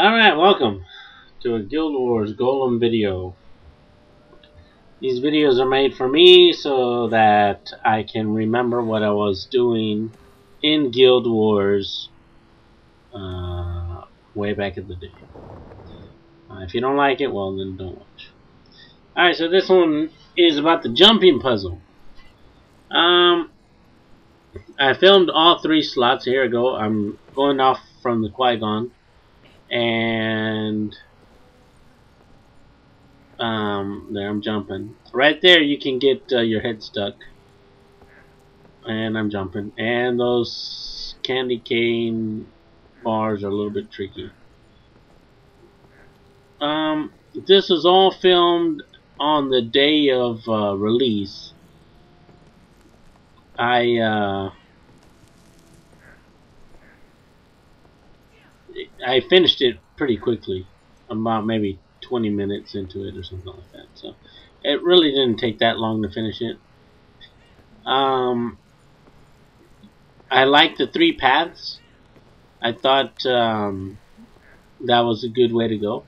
Alright, welcome to a Guild Wars Golem video. These videos are made for me so that I can remember what I was doing in Guild Wars uh, way back in the day. Uh, if you don't like it, well then don't watch. Alright, so this one is about the jumping puzzle. Um, I filmed all three slots. Here I go. I'm going off from the Quaggan and um, there I'm jumping. Right there you can get uh, your head stuck. And I'm jumping. And those candy cane bars are a little bit tricky. Um, this is all filmed on the day of uh, release. I uh, I finished it pretty quickly, about maybe 20 minutes into it or something like that. So it really didn't take that long to finish it. Um, I like the three paths. I thought um, that was a good way to go.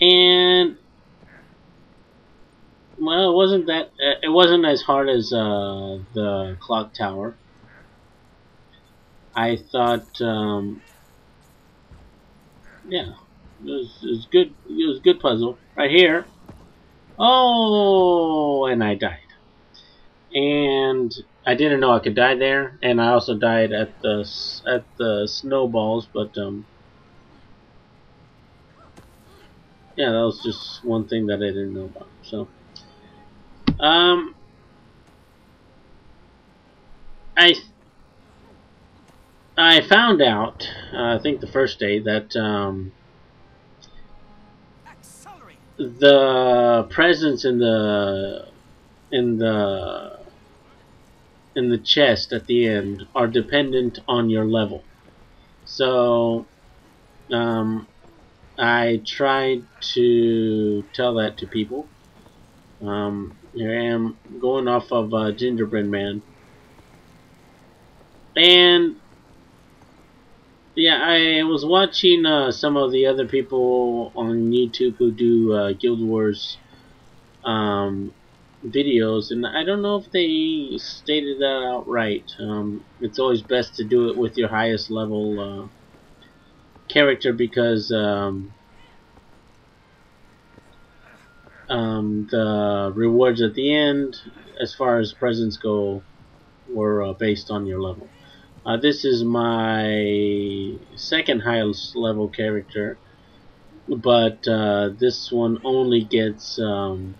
And well, it wasn't that. It wasn't as hard as uh, the clock tower. I thought um, yeah, it was, it was good. It was a good puzzle right here. Oh, and I died. And I didn't know I could die there, and I also died at the at the snowballs. But um, yeah, that was just one thing that I didn't know about. So, um, I I found out, uh, I think the first day, that um, the presents in the in the in the chest at the end are dependent on your level. So um, I tried to tell that to people. Um, here I am going off of uh, Gingerbread Man. And yeah, I was watching uh, some of the other people on YouTube who do uh, Guild Wars um, videos, and I don't know if they stated that outright. Um, it's always best to do it with your highest level uh, character because um, um the rewards at the end, as far as presents go, were uh, based on your level. Uh, this is my second highest level character, but uh, this one only gets um,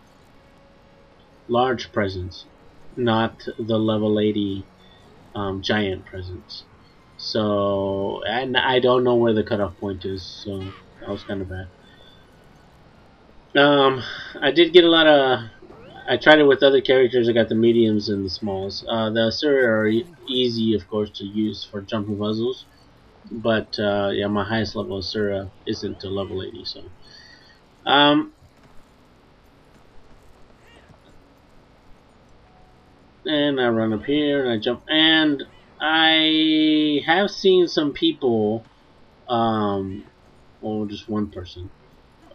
large presents, not the level 80 um, giant presents. So, and I don't know where the cutoff point is, so that was kind of bad. Um, I did get a lot of I tried it with other characters. I got the mediums and the smalls. Uh, the Asura are e easy, of course, to use for jumping puzzles. But, uh, yeah, my highest level Asura isn't to level 80, so... Um, and I run up here, and I jump, and I have seen some people, um, well, just one person,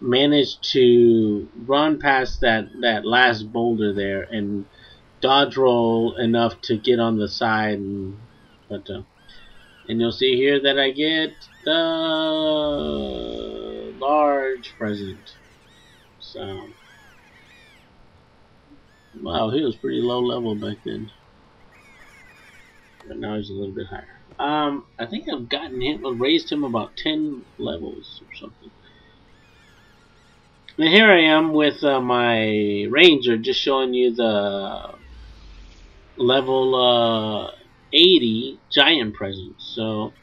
managed to run past that that last boulder there and dodge roll enough to get on the side and but uh, and you'll see here that I get the large present so wow he was pretty low level back then. But now he's a little bit higher. Um I think I've gotten him raised him about 10 levels or something now here I am with uh, my Ranger just showing you the level uh, 80 giant present. So,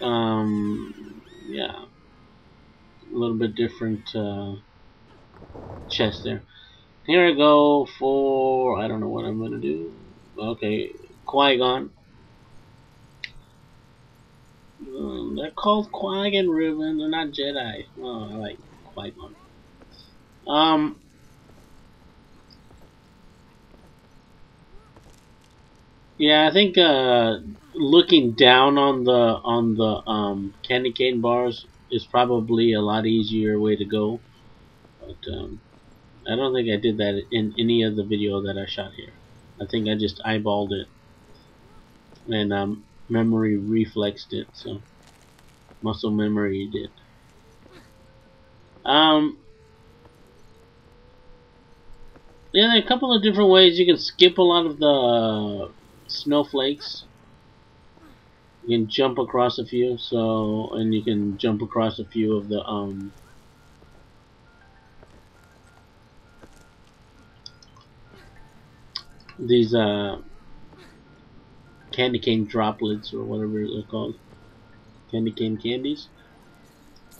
um, yeah, a little bit different uh, chest there. Here I go for, I don't know what I'm going to do. Okay, Quaggan. Um, they're called Quaggan Ribbon, they're not Jedi. Oh, I like Quaggan. Um, yeah, I think uh, looking down on the on the um, candy cane bars is probably a lot easier way to go. But um, I don't think I did that in any of the video that I shot here. I think I just eyeballed it and um, memory reflexed it. So muscle memory did. Um, yeah, there are a couple of different ways you can skip a lot of the snowflakes. You can jump across a few, so and you can jump across a few of the um these uh candy cane droplets or whatever they're called. Candy cane candies.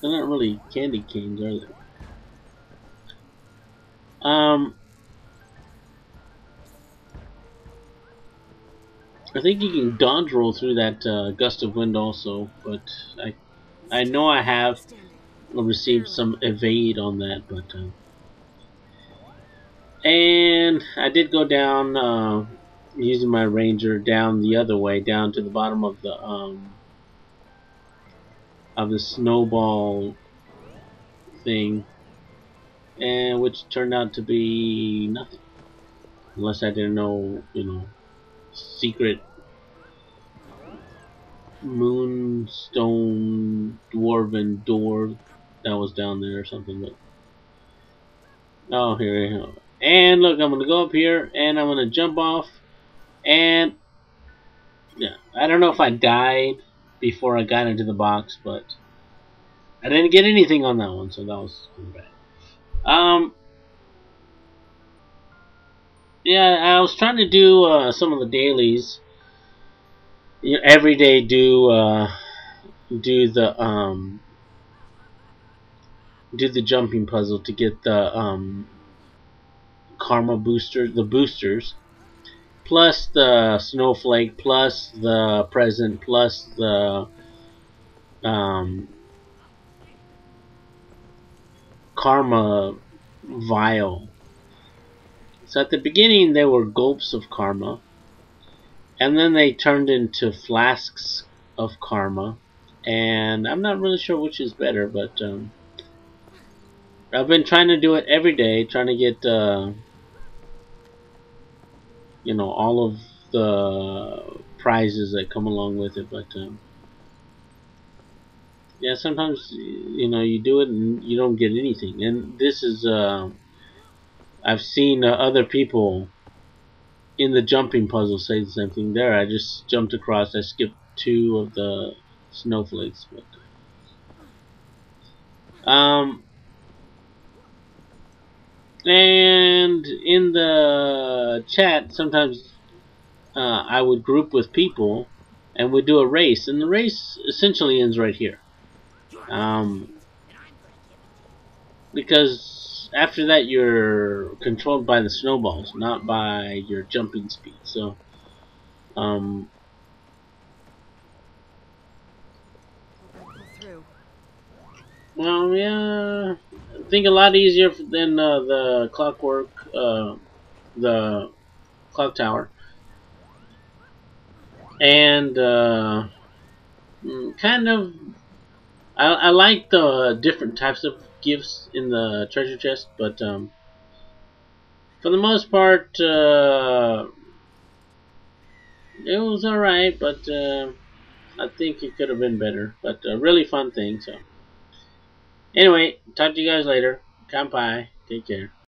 They're not really candy canes, are they? Um, I think you can dodge roll through that uh, gust of wind also, but I, I know I have received some evade on that, but uh, and I did go down uh, using my ranger down the other way, down to the bottom of the um, of the snowball thing, and which turned out to be nothing. Unless I didn't know, you know, secret moonstone dwarven door that was down there or something. But oh, here we go. And look, I'm gonna go up here and I'm gonna jump off, and yeah, I don't know if I died before I got into the box, but I didn't get anything on that one, so that was kind of bad. Um, yeah, I was trying to do uh, some of the dailies. You know, every day do uh, do the um, do the jumping puzzle to get the um, karma booster, the boosters plus the snowflake, plus the present, plus the um, karma vial. So at the beginning they were gulps of karma, and then they turned into flasks of karma, and I'm not really sure which is better, but um, I've been trying to do it every day, trying to get uh, you know all of the prizes that come along with it but um, yeah sometimes you know you do it and you don't get anything. And this is uh, I've seen uh, other people in the jumping puzzle say the same thing there. I just jumped across I skipped two of the snowflakes but um and in the chat, sometimes uh, I would group with people and we'd do a race. And the race essentially ends right here. Um, because after that you're controlled by the snowballs, not by your jumping speed. So, um, well, yeah, think a lot easier than uh, the clockwork, uh, the clock tower, and uh, mm, kind of. I, I like the different types of gifts in the treasure chest, but um, for the most part, uh, it was alright, but uh, I think it could have been better. But a really fun thing, so. Anyway, talk to you guys later. By. Take care.